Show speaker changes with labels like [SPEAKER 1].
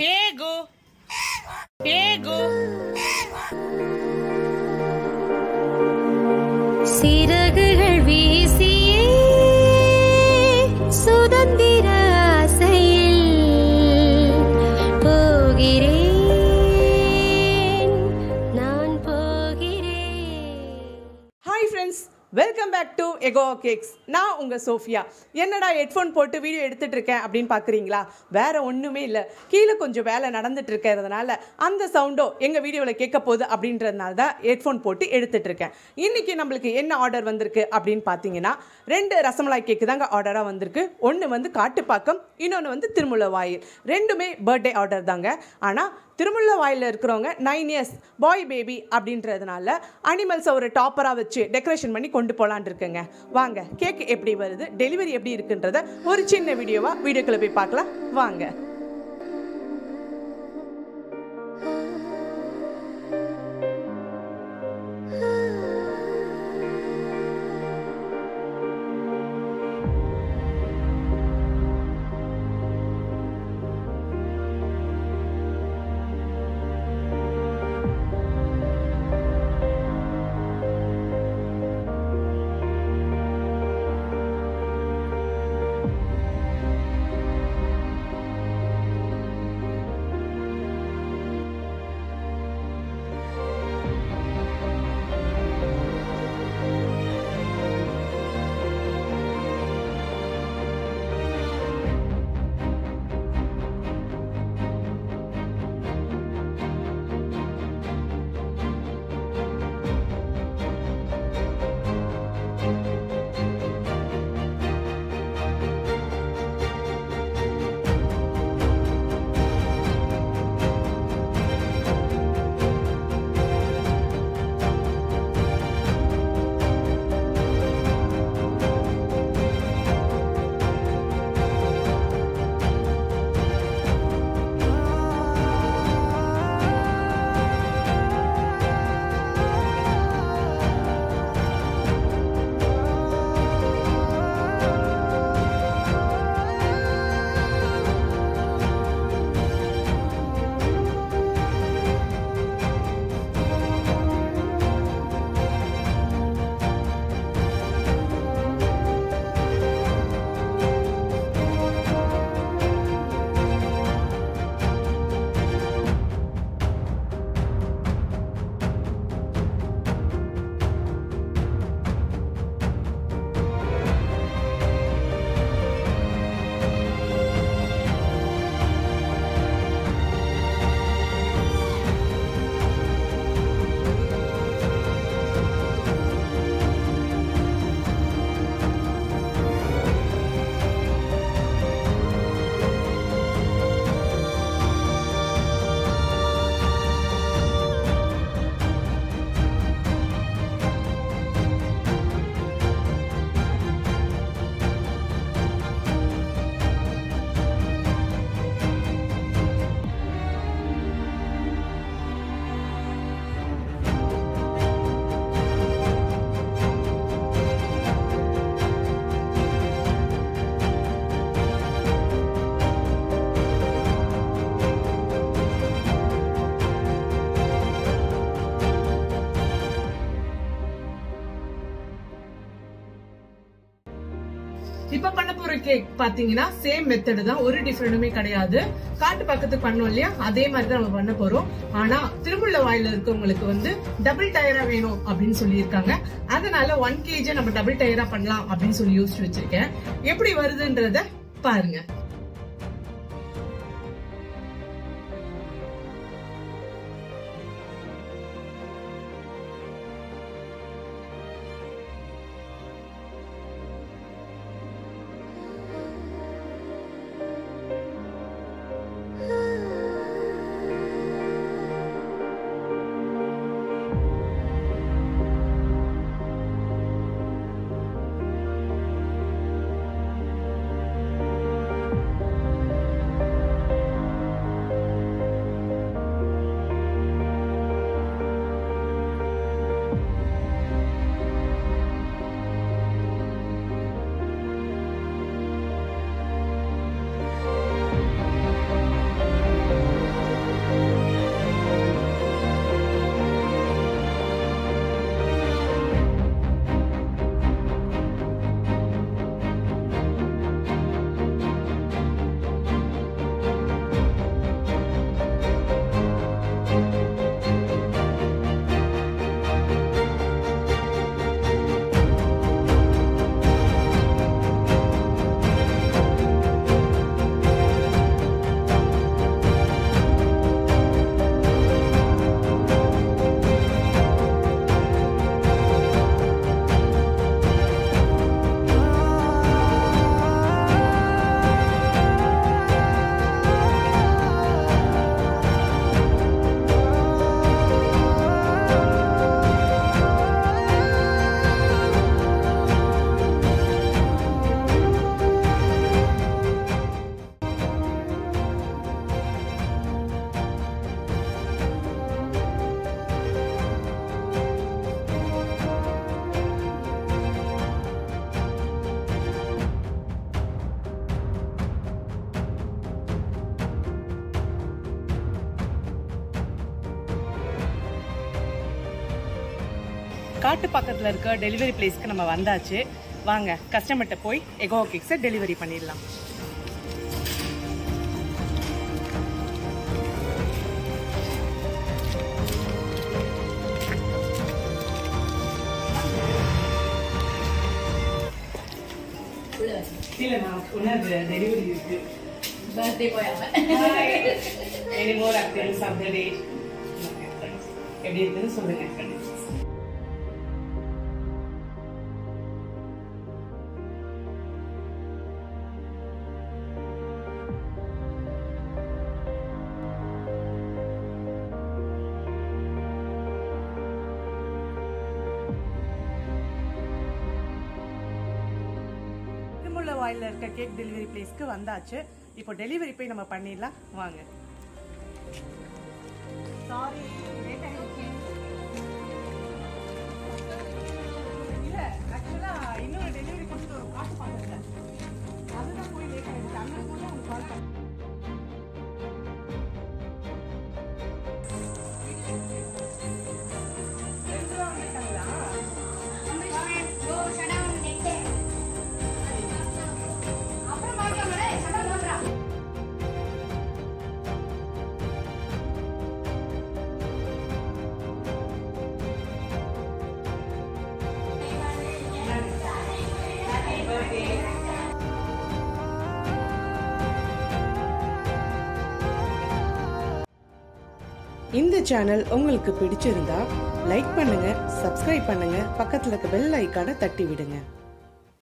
[SPEAKER 1] Pego! Pego! To Ego cakes நான் உங்கள் Sofia. என்னடா ஹெட்ஃபோன் போட்டு வீடியோ எடுத்துட்டு இருக்கேன் அப்படின்னு பார்க்குறீங்களா வேற ஒன்றுமே இல்லை. கீழே கொஞ்சம் வேலை நடந்துட்டு இருக்கிறதுனால அந்த சவுண்டோ எங்கள் வீடியோவில் கேட்க போகுது அப்படின்றதுனால தான் ஹெட்ஃபோன் போட்டு எடுத்துட்டு இருக்கேன். இன்னைக்கு நம்மளுக்கு என்ன ஆர்டர் வந்திருக்கு அப்படின்னு பார்த்தீங்கன்னா ரெண்டு ரசமலாய் கேக்கு தாங்க ஆர்டராக வந்திருக்கு. ஒன்று வந்து காட்டுப்பாக்கம் இன்னொன்று வந்து திருமுலவாயில் ரெண்டுமே பர்த்டே ஆர்டர் தாங்க. ஆனால் திருமுல்ல வாயில் இருக்கிறவங்க நைன் இயர்ஸ் பாய் பேபி அப்படின்றதுனால அனிமல்ஸை ஒரு டாப்பராக வச்சு டெக்கரேஷன் பண்ணி கொண்டு போகலான் இருக்குங்க. வாங்க கேக் எப்படி வருது? டெலிவரி எப்படி இருக்குன்றத ஒரு சின்ன வீடியோவாக வீடியோக்குள்ளே போய் பார்க்கலாம். வாங்க. இப்ப பண்ண போற கேக் பாத்தீங்கன்னா சேம் மெத்தடு தான். ஒரு டிஃபரெண்டுமே கிடையாது. காட்டு பக்கத்துக்கு பண்ணோம் இல்லையா? அதே மாதிரி தான் நம்ம பண்ண போறோம். ஆனா திருமுள்ள வாயில இருக்கவங்களுக்கு வந்து டபுள் டயரா வேணும் அப்படின்னு சொல்லியிருக்காங்க. அதனால ஒன் கேஜி நம்ம டபுள் டயரா பண்ணலாம் அப்படின்னு சொல்லி யோசிச்சு வச்சிருக்கேன். எப்படி வருதுன்றத பாருங்க. காட்டு பக்கத்தில் இருக்க டெலிவரி பிளேஸ்க்கு நம்ம வந்தாச்சு. வாங்க கஸ்டமர்கிட்ட போய் எகோ கேக்ஸை டெலிவரி பண்ணிடலாம். இல்ல நான் உணர்வு டெலிவரி இருக்கு.
[SPEAKER 2] பர்த்டே போய் அவன்.
[SPEAKER 1] Any more activities of the day எப்படி இருக்குன்னு சொல்லுங்க. திருமுல்ல வாயில இருக்க கேக் டெலிவரி பிளேஸ்க்கு வந்தாச்சு. இப்போ டெலிவரி போய் நம்ம பண்ணிடலாம். வாங்க. சாரி இல்ல இன்னொரு இந்த சேனல் உங்களுக்கு பிடிச்சிருந்தா லைக் பண்ணுங்க சப்ஸ்கிரைப் பண்ணுங்க பக்கத்துல இருக்க பெல் ஐக்கான தட்டி விடுங்க